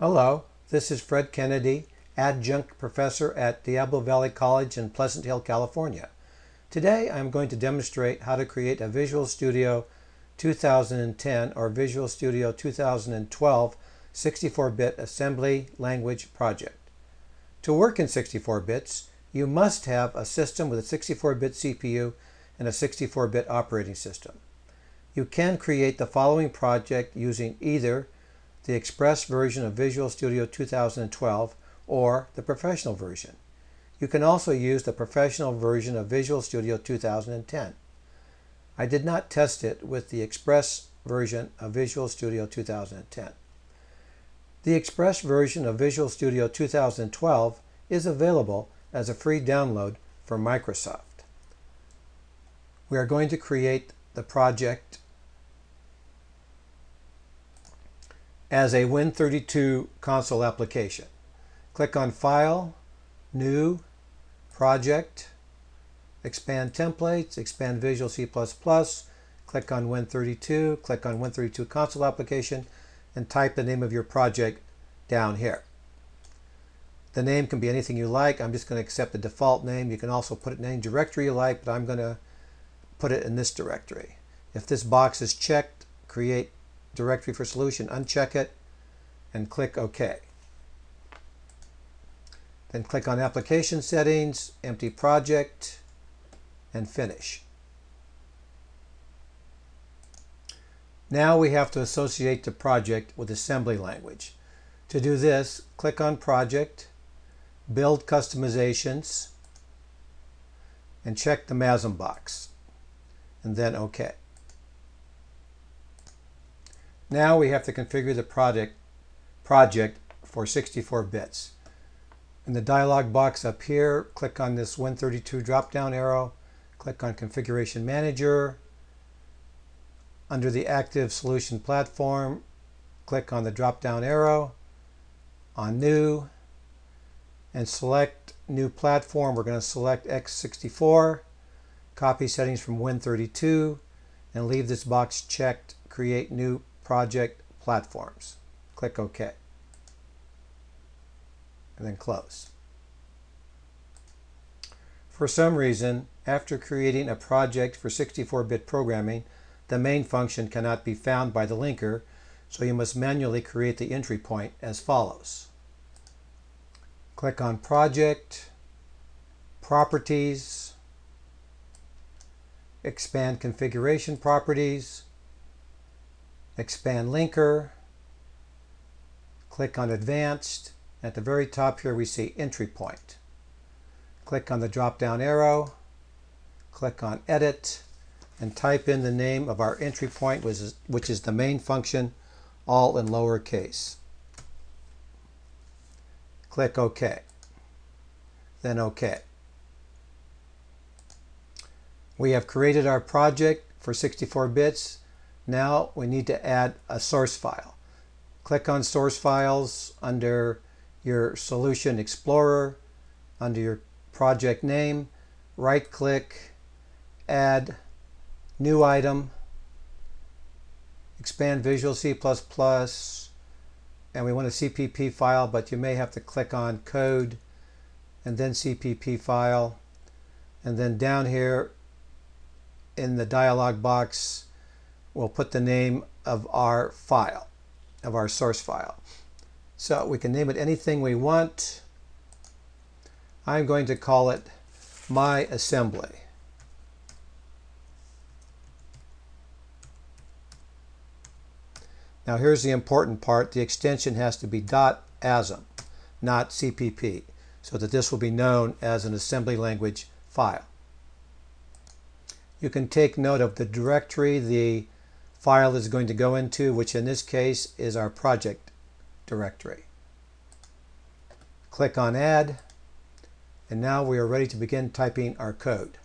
Hello, this is Fred Kennedy, adjunct professor at Diablo Valley College in Pleasant Hill, California. Today I'm going to demonstrate how to create a Visual Studio 2010 or Visual Studio 2012 64-bit assembly language project. To work in 64 bits, you must have a system with a 64-bit CPU and a 64-bit operating system. You can create the following project using either the Express version of Visual Studio 2012 or the professional version. You can also use the professional version of Visual Studio 2010. I did not test it with the Express version of Visual Studio 2010. The Express version of Visual Studio 2012 is available as a free download from Microsoft. We are going to create the project as a Win32 console application. Click on File, New, Project, Expand Templates, Expand Visual C++, click on Win32, click on Win32 console application, and type the name of your project down here. The name can be anything you like. I'm just going to accept the default name. You can also put it in any directory you like, but I'm going to put it in this directory. If this box is checked, create directory for solution, uncheck it, and click OK. Then click on Application Settings, Empty Project, and Finish. Now we have to associate the project with assembly language. To do this, click on Project, Build Customizations, and check the MASM box, and then OK. Now we have to configure the project, project for 64 bits. In the dialog box up here, click on this Win32 drop-down arrow, click on Configuration Manager. Under the Active Solution Platform, click on the drop-down arrow, on New, and select New Platform. We're going to select x64, copy settings from Win32, and leave this box checked, Create New Project Platforms. Click OK. And then close. For some reason, after creating a project for 64-bit programming, the main function cannot be found by the linker, so you must manually create the entry point as follows. Click on Project, Properties, expand Configuration Properties, expand linker, click on advanced. At the very top here we see entry point. Click on the drop down arrow, click on edit, and type in the name of our entry point, which is, which is the main function, all in lowercase. Click OK. Then OK. We have created our project for 64 bits. Now we need to add a source file. Click on Source Files under your Solution Explorer, under your project name, right click, add new item, expand Visual C++, and we want a CPP file, but you may have to click on Code and then CPP file. And then down here in the dialog box, we'll put the name of our file, of our source file. So we can name it anything we want. I'm going to call it my assembly. Now here's the important part. The extension has to be .asm, not CPP, so that this will be known as an assembly language file. You can take note of the directory the file is going to go into, which in this case is our project directory. Click on Add, and now we are ready to begin typing our code.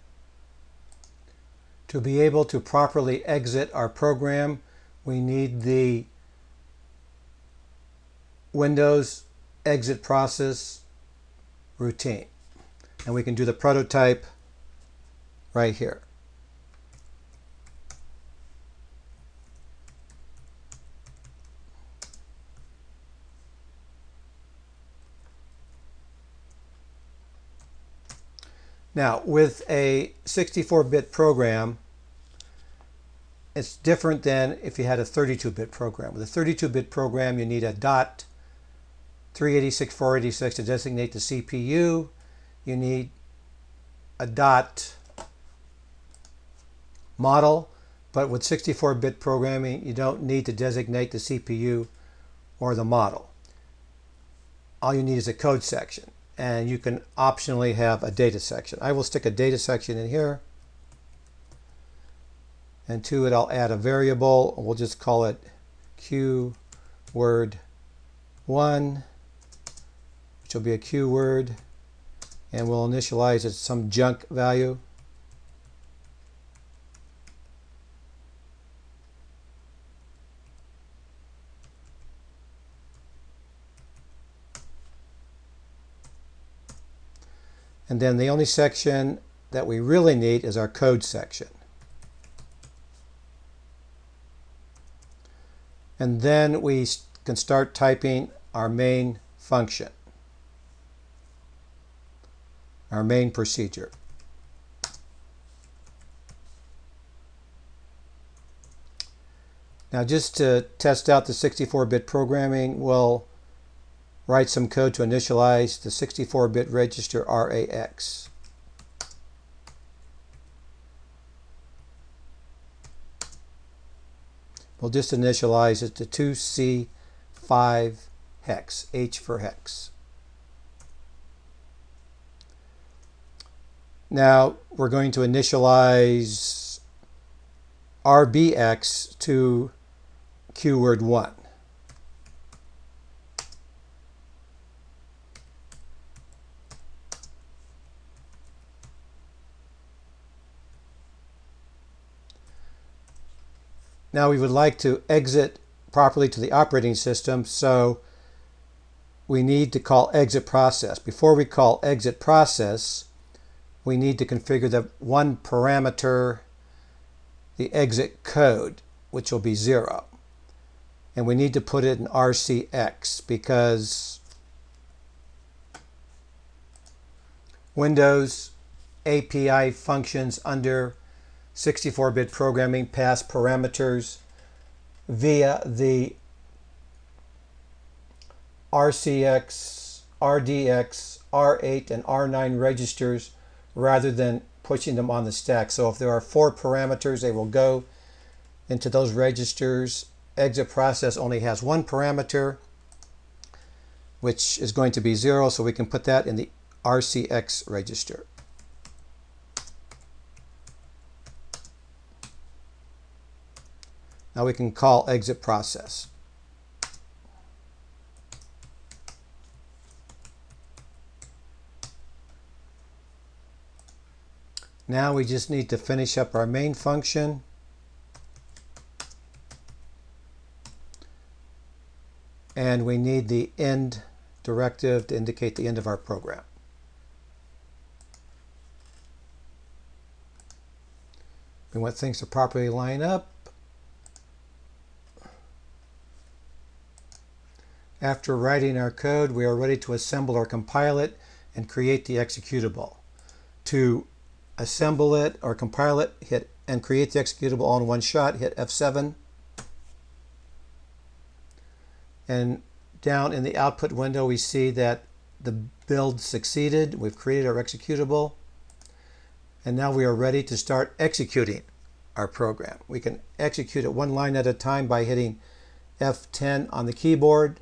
To be able to properly exit our program, we need the Windows exit process routine. And we can do the prototype right here. Now, with a 64-bit program, it's different than if you had a 32-bit program. With a 32-bit program, you need a dot 386 486 to designate the CPU. You need a dot model, but with 64-bit programming, you don't need to designate the CPU or the model. All you need is a code section, and you can optionally have a data section. I will stick a data section in here, and to it I'll add a variable. We'll just call it Q word 1, which will be a Q word, and we'll initialize it some junk value. And then the only section that we really need is our code section. And then we can start typing our main function, our main procedure. Now just to test out the 64-bit programming, we'll write some code to initialize the 64-bit register RAX. We'll just initialize it to 2C5 hex, H for hex. Now we're going to initialize RBX to QWord 1. Now we would like to exit properly to the operating system, so we need to call exit process. Before we call exit process, we need to configure the one parameter, the exit code, which will be zero. And we need to put it in RCX because Windows API functions under 64-bit programming pass parameters via the RCX, RDX, R8, and R9 registers rather than pushing them on the stack. So if there are four parameters, they will go into those registers. Exit process only has one parameter, which is going to be zero, so we can put that in the RCX register. Now we can call exit process. Now we just need to finish up our main function. And we need the end directive to indicate the end of our program. We want things to properly line up. After writing our code, we are ready to assemble or compile it and create the executable. To assemble it or compile it, hit and create the executable all in one shot, hit F7. And down in the output window, we see that the build succeeded. We've created our executable. And now we are ready to start executing our program. We can execute it one line at a time by hitting F10 on the keyboard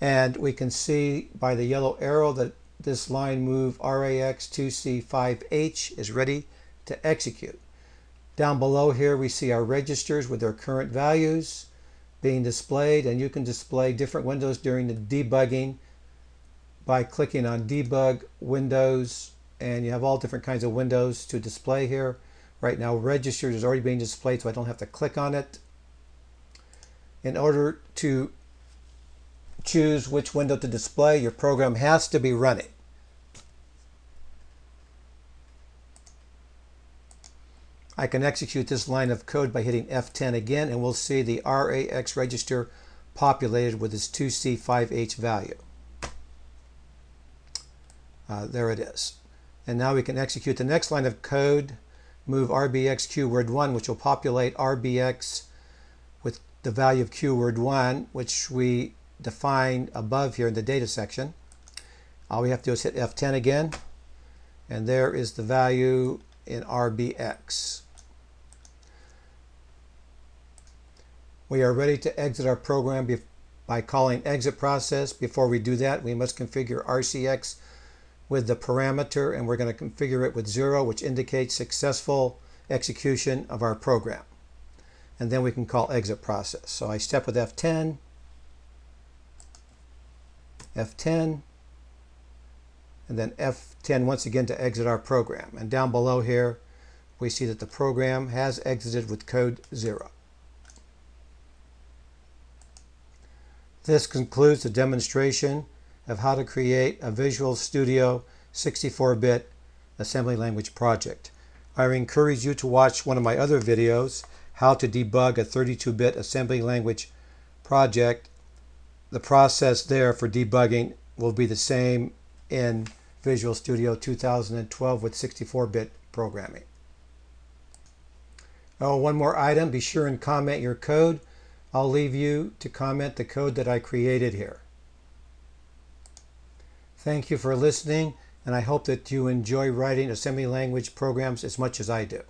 and we can see by the yellow arrow that this line move RAX2C5H is ready to execute. Down below here we see our registers with their current values being displayed and you can display different windows during the debugging by clicking on debug windows and you have all different kinds of windows to display here. Right now registers is already being displayed so I don't have to click on it. In order to choose which window to display, your program has to be running. I can execute this line of code by hitting F10 again and we'll see the RAX register populated with its 2C5H value. Uh, there it is. And now we can execute the next line of code, move RBX QWord 1, which will populate RBX with the value of QWord 1, which we define above here in the data section. All we have to do is hit F10 again, and there is the value in RBX. We are ready to exit our program by calling exit process. Before we do that, we must configure RCX with the parameter, and we're going to configure it with 0, which indicates successful execution of our program. And then we can call exit process. So I step with F10, F10, and then F10 once again to exit our program. And down below here, we see that the program has exited with code 0. This concludes the demonstration of how to create a Visual Studio 64-bit assembly language project. I encourage you to watch one of my other videos, how to debug a 32-bit assembly language project. The process there for debugging will be the same in Visual Studio 2012 with 64-bit programming. Oh, one more item, be sure and comment your code. I'll leave you to comment the code that I created here. Thank you for listening, and I hope that you enjoy writing assembly language programs as much as I do.